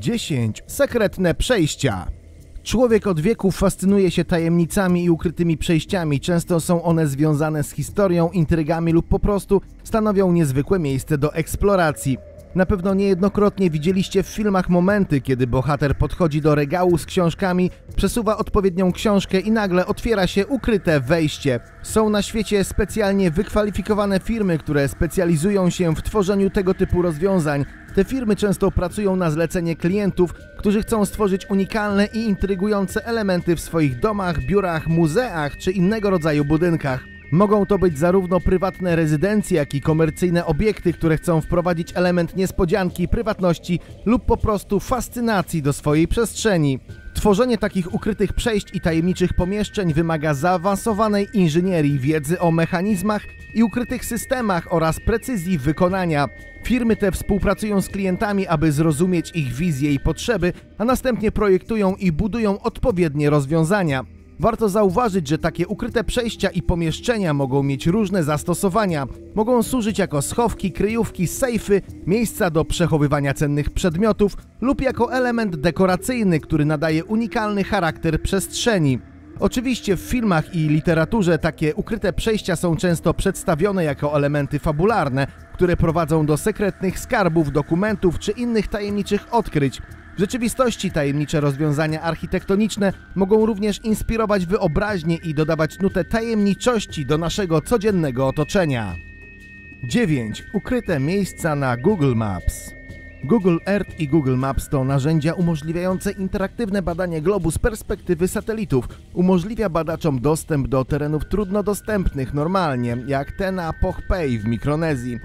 10. Sekretne przejścia. Człowiek od wieków fascynuje się tajemnicami i ukrytymi przejściami. Często są one związane z historią, intrygami lub po prostu stanowią niezwykłe miejsce do eksploracji. Na pewno niejednokrotnie widzieliście w filmach momenty, kiedy bohater podchodzi do regału z książkami, przesuwa odpowiednią książkę i nagle otwiera się ukryte wejście. Są na świecie specjalnie wykwalifikowane firmy, które specjalizują się w tworzeniu tego typu rozwiązań. Te firmy często pracują na zlecenie klientów, którzy chcą stworzyć unikalne i intrygujące elementy w swoich domach, biurach, muzeach czy innego rodzaju budynkach. Mogą to być zarówno prywatne rezydencje, jak i komercyjne obiekty, które chcą wprowadzić element niespodzianki, prywatności lub po prostu fascynacji do swojej przestrzeni. Tworzenie takich ukrytych przejść i tajemniczych pomieszczeń wymaga zaawansowanej inżynierii, wiedzy o mechanizmach i ukrytych systemach oraz precyzji wykonania. Firmy te współpracują z klientami, aby zrozumieć ich wizje i potrzeby, a następnie projektują i budują odpowiednie rozwiązania. Warto zauważyć, że takie ukryte przejścia i pomieszczenia mogą mieć różne zastosowania. Mogą służyć jako schowki, kryjówki, sejfy, miejsca do przechowywania cennych przedmiotów lub jako element dekoracyjny, który nadaje unikalny charakter przestrzeni. Oczywiście w filmach i literaturze takie ukryte przejścia są często przedstawione jako elementy fabularne, które prowadzą do sekretnych skarbów, dokumentów czy innych tajemniczych odkryć. W rzeczywistości tajemnicze rozwiązania architektoniczne mogą również inspirować wyobraźnię i dodawać nutę tajemniczości do naszego codziennego otoczenia. 9. Ukryte miejsca na Google Maps. Google Earth i Google Maps to narzędzia umożliwiające interaktywne badanie globu z perspektywy satelitów. Umożliwia badaczom dostęp do terenów trudno dostępnych normalnie, jak te na Poh Pei w Mikronezji.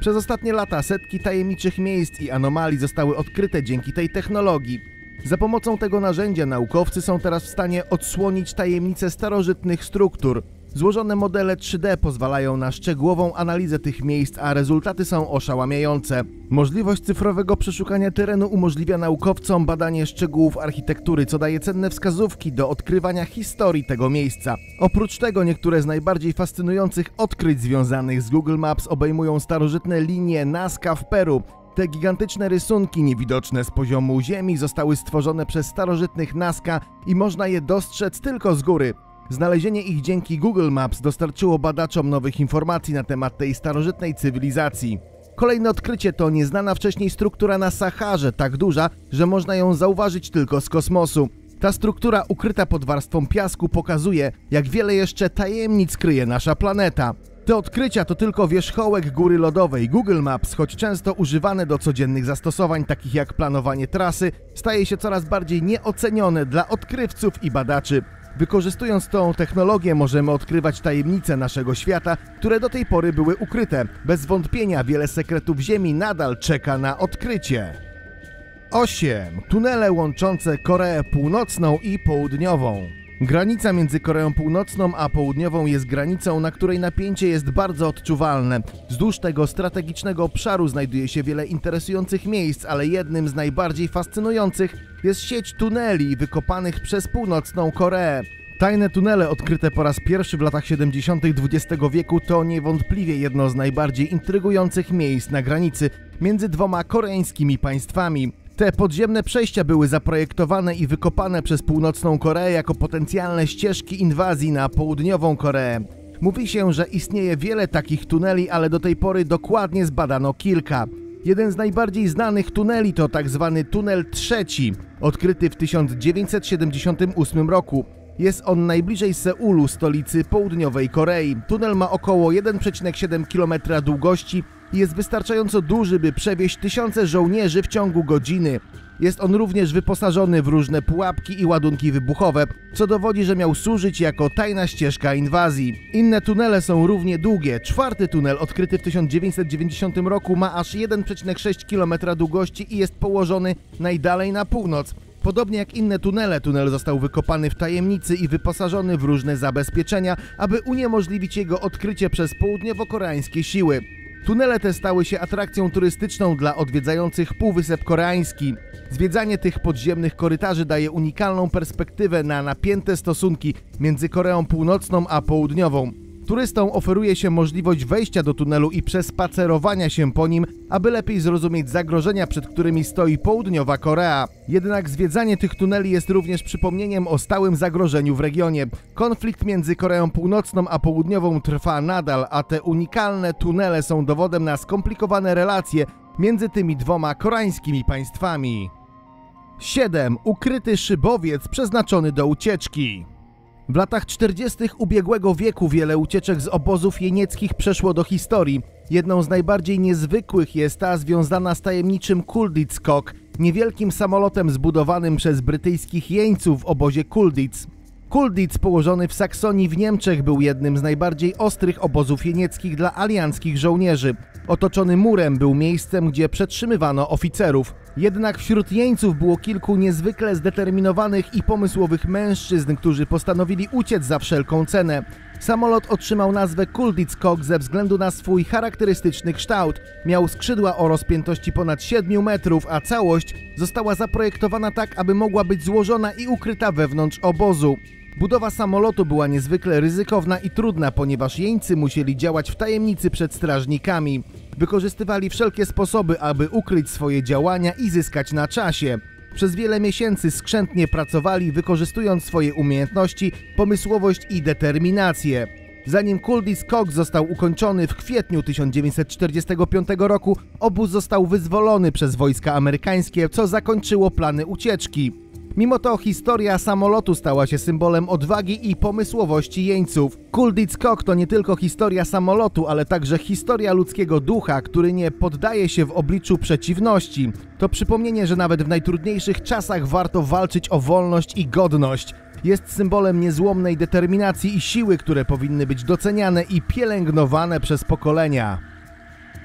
Przez ostatnie lata setki tajemniczych miejsc i anomalii zostały odkryte dzięki tej technologii. Za pomocą tego narzędzia naukowcy są teraz w stanie odsłonić tajemnice starożytnych struktur. Złożone modele 3D pozwalają na szczegółową analizę tych miejsc, a rezultaty są oszałamiające. Możliwość cyfrowego przeszukania terenu umożliwia naukowcom badanie szczegółów architektury, co daje cenne wskazówki do odkrywania historii tego miejsca. Oprócz tego niektóre z najbardziej fascynujących odkryć związanych z Google Maps obejmują starożytne linie Nazca w Peru, te gigantyczne rysunki niewidoczne z poziomu ziemi zostały stworzone przez starożytnych Nazca i można je dostrzec tylko z góry. Znalezienie ich dzięki Google Maps dostarczyło badaczom nowych informacji na temat tej starożytnej cywilizacji. Kolejne odkrycie to nieznana wcześniej struktura na Saharze, tak duża, że można ją zauważyć tylko z kosmosu. Ta struktura ukryta pod warstwą piasku pokazuje, jak wiele jeszcze tajemnic kryje nasza planeta. Te odkrycia to tylko wierzchołek góry lodowej. Google Maps, choć często używane do codziennych zastosowań, takich jak planowanie trasy, staje się coraz bardziej nieocenione dla odkrywców i badaczy. Wykorzystując tą technologię możemy odkrywać tajemnice naszego świata, które do tej pory były ukryte. Bez wątpienia wiele sekretów Ziemi nadal czeka na odkrycie. 8. Tunele łączące Koreę Północną i Południową. Granica między Koreą Północną a Południową jest granicą, na której napięcie jest bardzo odczuwalne. Wzdłuż tego strategicznego obszaru znajduje się wiele interesujących miejsc, ale jednym z najbardziej fascynujących jest sieć tuneli wykopanych przez Północną Koreę. Tajne tunele odkryte po raz pierwszy w latach 70. XX wieku to niewątpliwie jedno z najbardziej intrygujących miejsc na granicy między dwoma koreańskimi państwami. Te podziemne przejścia były zaprojektowane i wykopane przez północną Koreę jako potencjalne ścieżki inwazji na południową Koreę. Mówi się, że istnieje wiele takich tuneli, ale do tej pory dokładnie zbadano kilka. Jeden z najbardziej znanych tuneli to tzw. Tak tunel trzeci, odkryty w 1978 roku. Jest on najbliżej Seulu, stolicy południowej Korei. Tunel ma około 1,7 km długości jest wystarczająco duży, by przewieźć tysiące żołnierzy w ciągu godziny. Jest on również wyposażony w różne pułapki i ładunki wybuchowe, co dowodzi, że miał służyć jako tajna ścieżka inwazji. Inne tunele są równie długie. Czwarty tunel, odkryty w 1990 roku, ma aż 1,6 km długości i jest położony najdalej na północ. Podobnie jak inne tunele, tunel został wykopany w tajemnicy i wyposażony w różne zabezpieczenia, aby uniemożliwić jego odkrycie przez południowo-koreańskie siły. Tunele te stały się atrakcją turystyczną dla odwiedzających Półwysep Koreański. Zwiedzanie tych podziemnych korytarzy daje unikalną perspektywę na napięte stosunki między Koreą Północną a Południową. Turystom oferuje się możliwość wejścia do tunelu i przespacerowania się po nim, aby lepiej zrozumieć zagrożenia, przed którymi stoi południowa Korea. Jednak zwiedzanie tych tuneli jest również przypomnieniem o stałym zagrożeniu w regionie. Konflikt między Koreą Północną a Południową trwa nadal, a te unikalne tunele są dowodem na skomplikowane relacje między tymi dwoma koreańskimi państwami. 7. Ukryty szybowiec przeznaczony do ucieczki. W latach 40. ubiegłego wieku wiele ucieczek z obozów jenieckich przeszło do historii. Jedną z najbardziej niezwykłych jest ta związana z tajemniczym Kulditskok, niewielkim samolotem zbudowanym przez brytyjskich jeńców w obozie Kulditz. Kulditz położony w Saksonii w Niemczech był jednym z najbardziej ostrych obozów jenieckich dla alianckich żołnierzy. Otoczony murem był miejscem, gdzie przetrzymywano oficerów. Jednak wśród jeńców było kilku niezwykle zdeterminowanych i pomysłowych mężczyzn, którzy postanowili uciec za wszelką cenę. Samolot otrzymał nazwę Kulditzkog ze względu na swój charakterystyczny kształt. Miał skrzydła o rozpiętości ponad 7 metrów, a całość została zaprojektowana tak, aby mogła być złożona i ukryta wewnątrz obozu. Budowa samolotu była niezwykle ryzykowna i trudna, ponieważ jeńcy musieli działać w tajemnicy przed strażnikami. Wykorzystywali wszelkie sposoby, aby ukryć swoje działania i zyskać na czasie. Przez wiele miesięcy skrzętnie pracowali, wykorzystując swoje umiejętności, pomysłowość i determinację. Zanim Kuldis Kok został ukończony w kwietniu 1945 roku, obóz został wyzwolony przez wojska amerykańskie, co zakończyło plany ucieczki. Mimo to historia samolotu stała się symbolem odwagi i pomysłowości jeńców. Kulditz Kok to nie tylko historia samolotu, ale także historia ludzkiego ducha, który nie poddaje się w obliczu przeciwności. To przypomnienie, że nawet w najtrudniejszych czasach warto walczyć o wolność i godność. Jest symbolem niezłomnej determinacji i siły, które powinny być doceniane i pielęgnowane przez pokolenia.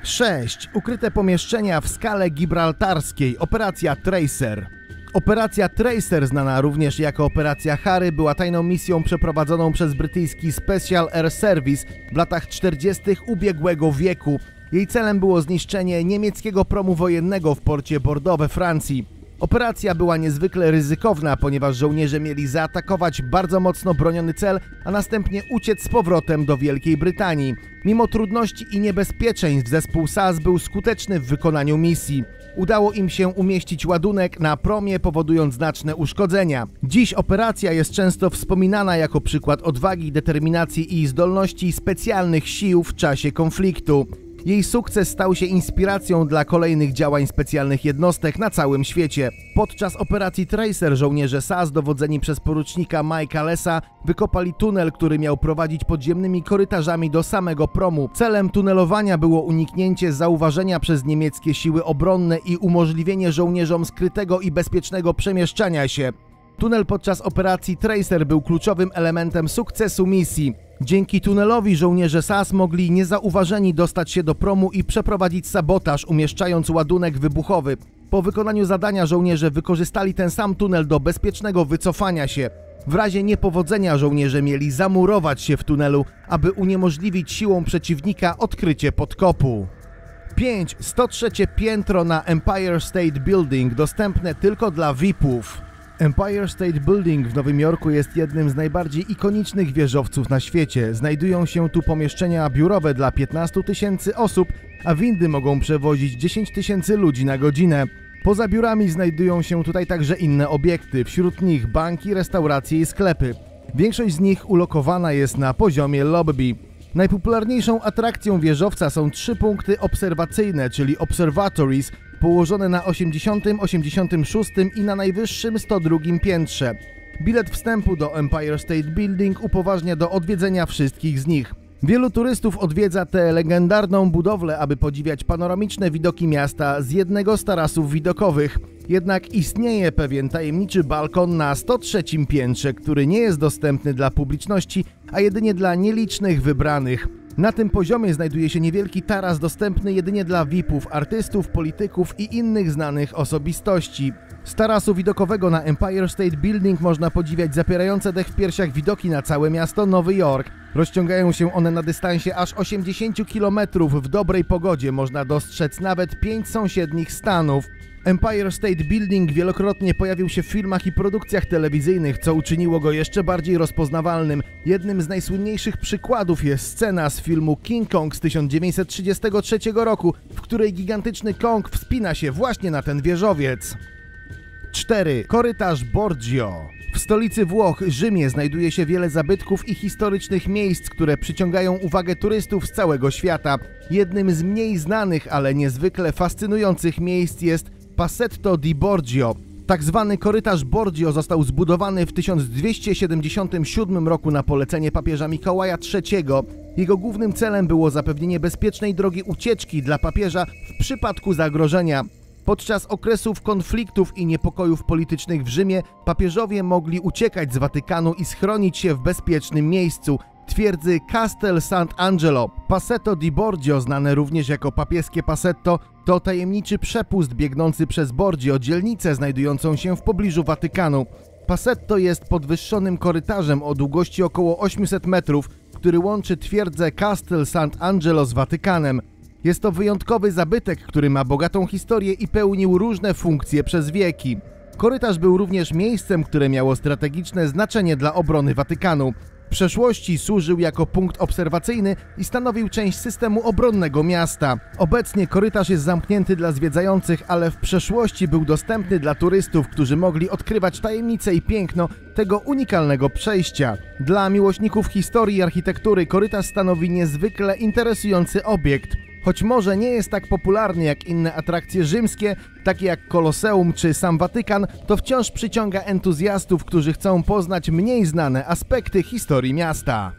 6. Ukryte pomieszczenia w skale gibraltarskiej. Operacja Tracer. Operacja Tracer, znana również jako Operacja Harry, była tajną misją przeprowadzoną przez brytyjski Special Air Service w latach 40. ubiegłego wieku. Jej celem było zniszczenie niemieckiego promu wojennego w porcie Bordeaux we Francji. Operacja była niezwykle ryzykowna, ponieważ żołnierze mieli zaatakować bardzo mocno broniony cel, a następnie uciec z powrotem do Wielkiej Brytanii. Mimo trudności i niebezpieczeństw zespół SAS był skuteczny w wykonaniu misji. Udało im się umieścić ładunek na promie, powodując znaczne uszkodzenia. Dziś operacja jest często wspominana jako przykład odwagi, determinacji i zdolności specjalnych sił w czasie konfliktu. Jej sukces stał się inspiracją dla kolejnych działań specjalnych jednostek na całym świecie. Podczas operacji Tracer żołnierze SAS dowodzeni przez porucznika Mike'a Lesa wykopali tunel, który miał prowadzić podziemnymi korytarzami do samego promu. Celem tunelowania było uniknięcie zauważenia przez niemieckie siły obronne i umożliwienie żołnierzom skrytego i bezpiecznego przemieszczania się. Tunel podczas operacji Tracer był kluczowym elementem sukcesu misji. Dzięki tunelowi żołnierze SAS mogli niezauważeni dostać się do promu i przeprowadzić sabotaż, umieszczając ładunek wybuchowy. Po wykonaniu zadania żołnierze wykorzystali ten sam tunel do bezpiecznego wycofania się. W razie niepowodzenia żołnierze mieli zamurować się w tunelu, aby uniemożliwić siłom przeciwnika odkrycie podkopu. 5. 103 piętro na Empire State Building dostępne tylko dla VIP-ów. Empire State Building w Nowym Jorku jest jednym z najbardziej ikonicznych wieżowców na świecie. Znajdują się tu pomieszczenia biurowe dla 15 tysięcy osób, a windy mogą przewozić 10 tysięcy ludzi na godzinę. Poza biurami znajdują się tutaj także inne obiekty, wśród nich banki, restauracje i sklepy. Większość z nich ulokowana jest na poziomie lobby. Najpopularniejszą atrakcją wieżowca są trzy punkty obserwacyjne, czyli observatories, położone na 80., 86. i na najwyższym 102 piętrze. Bilet wstępu do Empire State Building upoważnia do odwiedzenia wszystkich z nich. Wielu turystów odwiedza tę legendarną budowlę, aby podziwiać panoramiczne widoki miasta z jednego z tarasów widokowych. Jednak istnieje pewien tajemniczy balkon na 103 piętrze, który nie jest dostępny dla publiczności, a jedynie dla nielicznych wybranych. Na tym poziomie znajduje się niewielki taras dostępny jedynie dla VIP-ów, artystów, polityków i innych znanych osobistości. Z tarasu widokowego na Empire State Building można podziwiać zapierające dech w piersiach widoki na całe miasto Nowy Jork. Rozciągają się one na dystansie aż 80 km. W dobrej pogodzie można dostrzec nawet pięć sąsiednich stanów. Empire State Building wielokrotnie pojawił się w filmach i produkcjach telewizyjnych, co uczyniło go jeszcze bardziej rozpoznawalnym. Jednym z najsłynniejszych przykładów jest scena z filmu King Kong z 1933 roku, w której gigantyczny Kong wspina się właśnie na ten wieżowiec. 4. Korytarz Borgio. W stolicy Włoch, Rzymie, znajduje się wiele zabytków i historycznych miejsc, które przyciągają uwagę turystów z całego świata. Jednym z mniej znanych, ale niezwykle fascynujących miejsc jest Passetto di Borgio. Tak zwany korytarz Borgio został zbudowany w 1277 roku na polecenie papieża Mikołaja III. Jego głównym celem było zapewnienie bezpiecznej drogi ucieczki dla papieża w przypadku zagrożenia. Podczas okresów konfliktów i niepokojów politycznych w Rzymie papieżowie mogli uciekać z Watykanu i schronić się w bezpiecznym miejscu twierdzy Castel Sant'Angelo. Passetto di Borgio, znane również jako papieskie Passetto, to tajemniczy przepust biegnący przez Borgio, dzielnicę znajdującą się w pobliżu Watykanu. Passetto jest podwyższonym korytarzem o długości około 800 metrów, który łączy twierdzę Castel Sant'Angelo z Watykanem. Jest to wyjątkowy zabytek, który ma bogatą historię i pełnił różne funkcje przez wieki. Korytarz był również miejscem, które miało strategiczne znaczenie dla obrony Watykanu. W przeszłości służył jako punkt obserwacyjny i stanowił część systemu obronnego miasta. Obecnie korytarz jest zamknięty dla zwiedzających, ale w przeszłości był dostępny dla turystów, którzy mogli odkrywać tajemnice i piękno tego unikalnego przejścia. Dla miłośników historii i architektury korytarz stanowi niezwykle interesujący obiekt. Choć może nie jest tak popularny jak inne atrakcje rzymskie, takie jak Koloseum czy sam Watykan, to wciąż przyciąga entuzjastów, którzy chcą poznać mniej znane aspekty historii miasta.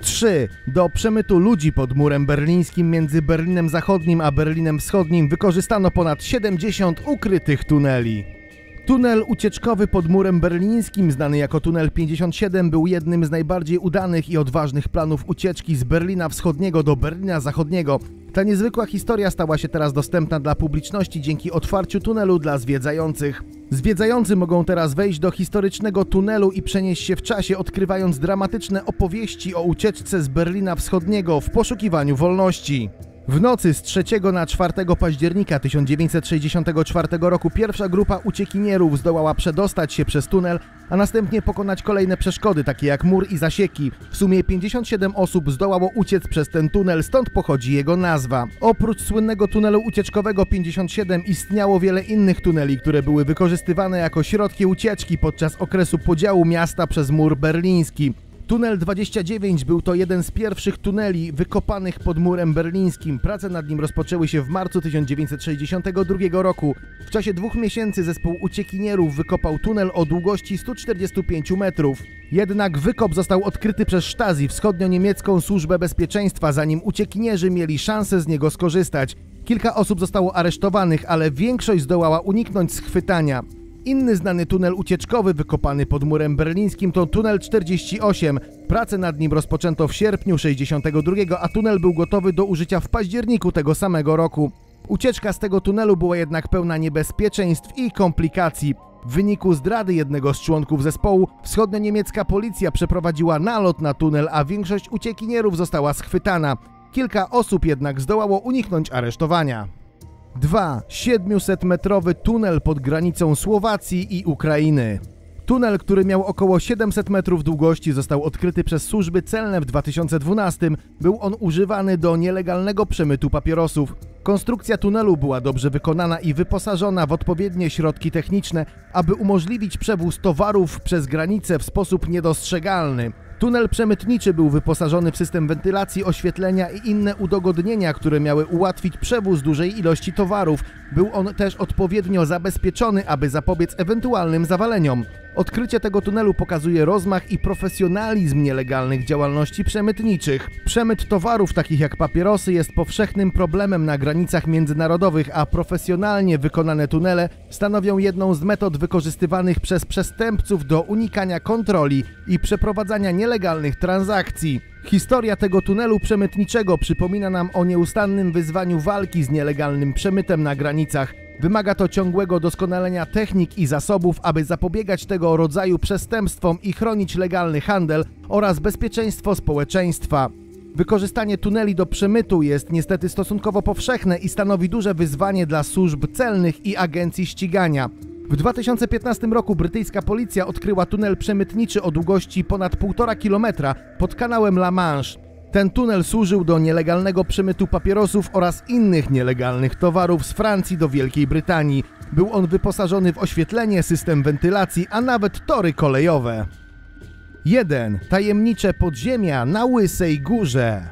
3. Do przemytu ludzi pod murem berlińskim między Berlinem Zachodnim a Berlinem Wschodnim wykorzystano ponad 70 ukrytych tuneli. Tunel ucieczkowy pod murem berlińskim, znany jako Tunel 57, był jednym z najbardziej udanych i odważnych planów ucieczki z Berlina Wschodniego do Berlina Zachodniego. Ta niezwykła historia stała się teraz dostępna dla publiczności dzięki otwarciu tunelu dla zwiedzających. Zwiedzający mogą teraz wejść do historycznego tunelu i przenieść się w czasie, odkrywając dramatyczne opowieści o ucieczce z Berlina Wschodniego w poszukiwaniu wolności. W nocy z 3 na 4 października 1964 roku pierwsza grupa uciekinierów zdołała przedostać się przez tunel, a następnie pokonać kolejne przeszkody, takie jak mur i zasieki. W sumie 57 osób zdołało uciec przez ten tunel, stąd pochodzi jego nazwa. Oprócz słynnego tunelu ucieczkowego 57 istniało wiele innych tuneli, które były wykorzystywane jako środki ucieczki podczas okresu podziału miasta przez mur berliński. Tunel 29 był to jeden z pierwszych tuneli wykopanych pod murem berlińskim. Prace nad nim rozpoczęły się w marcu 1962 roku. W czasie dwóch miesięcy zespół uciekinierów wykopał tunel o długości 145 metrów. Jednak wykop został odkryty przez Stasi, wschodnio-niemiecką służbę bezpieczeństwa, zanim uciekinierzy mieli szansę z niego skorzystać. Kilka osób zostało aresztowanych, ale większość zdołała uniknąć schwytania. Inny znany tunel ucieczkowy wykopany pod murem berlińskim to tunel 48. Prace nad nim rozpoczęto w sierpniu 62, a tunel był gotowy do użycia w październiku tego samego roku. Ucieczka z tego tunelu była jednak pełna niebezpieczeństw i komplikacji. W wyniku zdrady jednego z członków zespołu, wschodnio-niemiecka policja przeprowadziła nalot na tunel, a większość uciekinierów została schwytana. Kilka osób jednak zdołało uniknąć aresztowania. 2. 700-metrowy tunel pod granicą Słowacji i Ukrainy. Tunel, który miał około 700 metrów długości, został odkryty przez służby celne w 2012. Był on używany do nielegalnego przemytu papierosów. Konstrukcja tunelu była dobrze wykonana i wyposażona w odpowiednie środki techniczne, aby umożliwić przewóz towarów przez granicę w sposób niedostrzegalny. Tunel przemytniczy był wyposażony w system wentylacji, oświetlenia i inne udogodnienia, które miały ułatwić przewóz dużej ilości towarów. Był on też odpowiednio zabezpieczony, aby zapobiec ewentualnym zawaleniom. Odkrycie tego tunelu pokazuje rozmach i profesjonalizm nielegalnych działalności przemytniczych. Przemyt towarów takich jak papierosy jest powszechnym problemem na granicach międzynarodowych, a profesjonalnie wykonane tunele stanowią jedną z metod wykorzystywanych przez przestępców do unikania kontroli i przeprowadzania nielegalnych transakcji. Historia tego tunelu przemytniczego przypomina nam o nieustannym wyzwaniu walki z nielegalnym przemytem na granicach. Wymaga to ciągłego doskonalenia technik i zasobów, aby zapobiegać tego rodzaju przestępstwom i chronić legalny handel oraz bezpieczeństwo społeczeństwa. Wykorzystanie tuneli do przemytu jest niestety stosunkowo powszechne i stanowi duże wyzwanie dla służb celnych i agencji ścigania. W 2015 roku brytyjska policja odkryła tunel przemytniczy o długości ponad 1,5 km pod kanałem La Manche. Ten tunel służył do nielegalnego przemytu papierosów oraz innych nielegalnych towarów z Francji do Wielkiej Brytanii. Był on wyposażony w oświetlenie, system wentylacji, a nawet tory kolejowe. 1. Tajemnicze podziemia na Łysej Górze.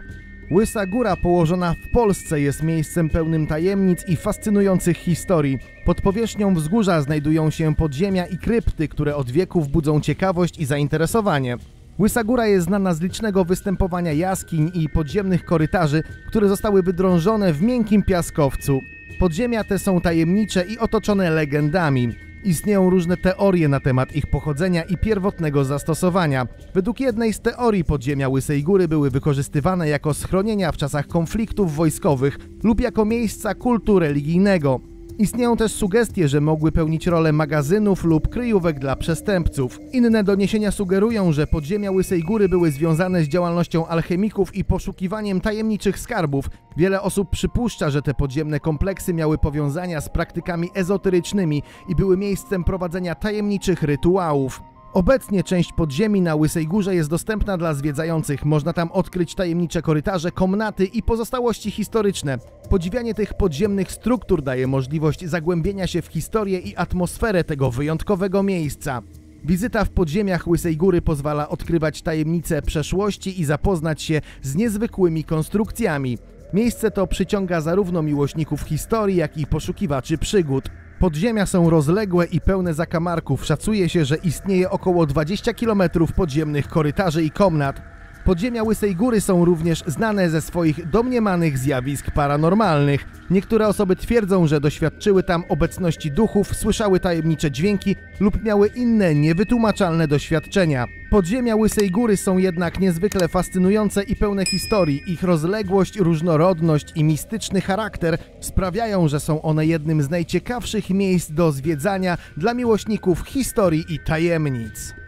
Łysa Góra położona w Polsce jest miejscem pełnym tajemnic i fascynujących historii. Pod powierzchnią wzgórza znajdują się podziemia i krypty, które od wieków budzą ciekawość i zainteresowanie. Łysa Góra jest znana z licznego występowania jaskiń i podziemnych korytarzy, które zostały wydrążone w miękkim piaskowcu. Podziemia te są tajemnicze i otoczone legendami. Istnieją różne teorie na temat ich pochodzenia i pierwotnego zastosowania. Według jednej z teorii podziemia Łysej Góry były wykorzystywane jako schronienia w czasach konfliktów wojskowych lub jako miejsca kultu religijnego. Istnieją też sugestie, że mogły pełnić rolę magazynów lub kryjówek dla przestępców. Inne doniesienia sugerują, że podziemia Łysej Góry były związane z działalnością alchemików i poszukiwaniem tajemniczych skarbów. Wiele osób przypuszcza, że te podziemne kompleksy miały powiązania z praktykami ezoterycznymi i były miejscem prowadzenia tajemniczych rytuałów. Obecnie część podziemi na Łysej Górze jest dostępna dla zwiedzających. Można tam odkryć tajemnicze korytarze, komnaty i pozostałości historyczne. Podziwianie tych podziemnych struktur daje możliwość zagłębienia się w historię i atmosferę tego wyjątkowego miejsca. Wizyta w podziemiach Łysej Góry pozwala odkrywać tajemnice przeszłości i zapoznać się z niezwykłymi konstrukcjami. Miejsce to przyciąga zarówno miłośników historii, jak i poszukiwaczy przygód. Podziemia są rozległe i pełne zakamarków. Szacuje się, że istnieje około 20 km podziemnych korytarzy i komnat. Podziemia Łysej Góry są również znane ze swoich domniemanych zjawisk paranormalnych. Niektóre osoby twierdzą, że doświadczyły tam obecności duchów, słyszały tajemnicze dźwięki lub miały inne niewytłumaczalne doświadczenia. Podziemia Łysej Góry są jednak niezwykle fascynujące i pełne historii. Ich rozległość, różnorodność i mistyczny charakter sprawiają, że są one jednym z najciekawszych miejsc do zwiedzania dla miłośników historii i tajemnic.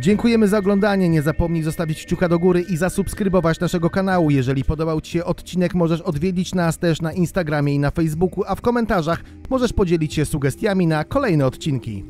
Dziękujemy za oglądanie. Nie zapomnij zostawić kciuka do góry i zasubskrybować naszego kanału. Jeżeli podobał Ci się odcinek, możesz odwiedzić nas też na Instagramie i na Facebooku, a w komentarzach możesz podzielić się sugestiami na kolejne odcinki.